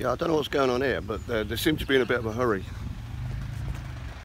Yeah, I don't know what's going on here, but uh, they seem to be in a bit of a hurry.